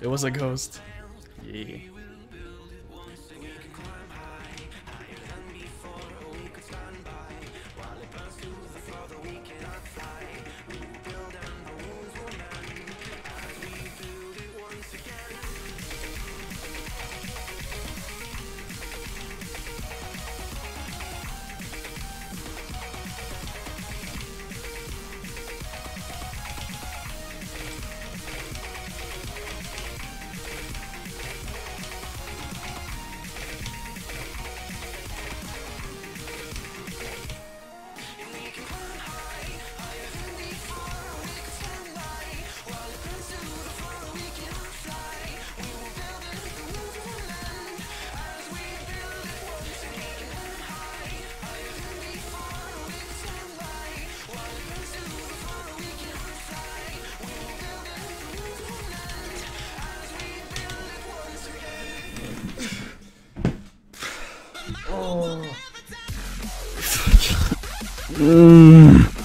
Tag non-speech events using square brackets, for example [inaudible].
It was a ghost. Yeah. [laughs] Mm.